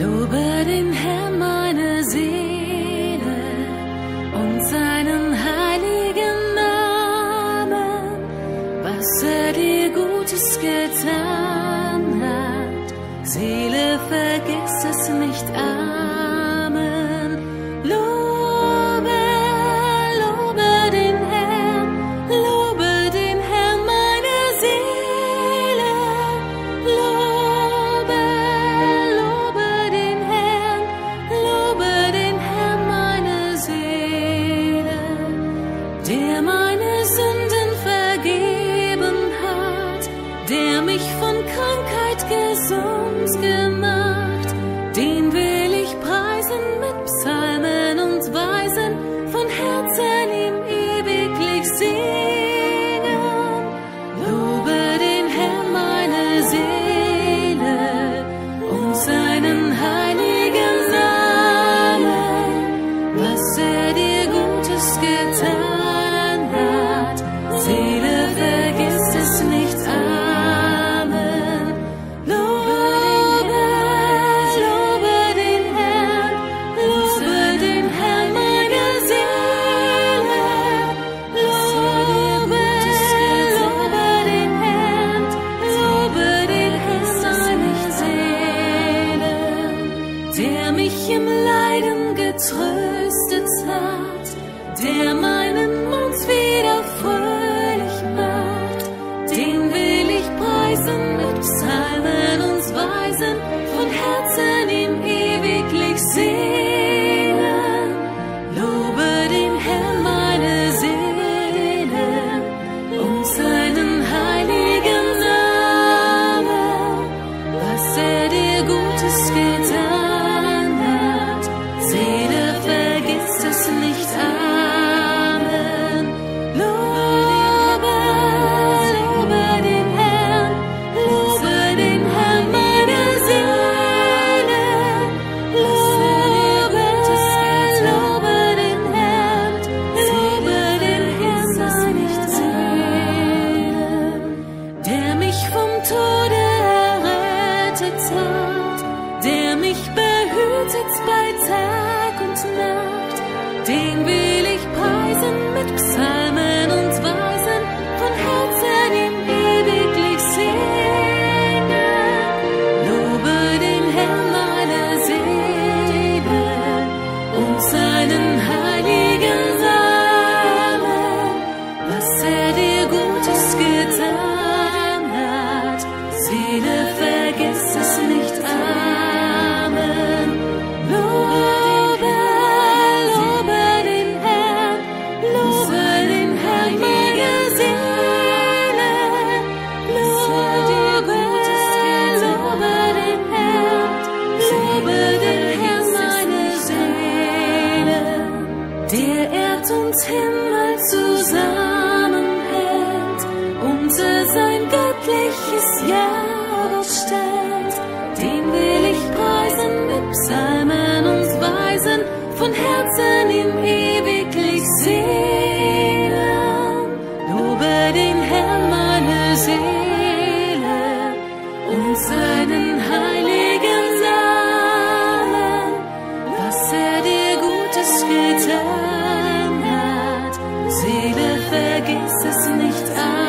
Lobe den Herrn meine Seele und seinen heiligen Namen, was er dir Gutes getan hat. Seele, vergiss es nicht an. damn Tode errettet hat, der mich behütet bei Tag und Nacht, den will ich preisen mit Psalmen. uns Himmel zusammenhält und sein göttliches Ja bestellt. Den will ich preisen mit Psalmen und Weisen, von Herzen ihm ewiglich singen. Lobe den Herrn meine Seele und seinen Heil. nicht.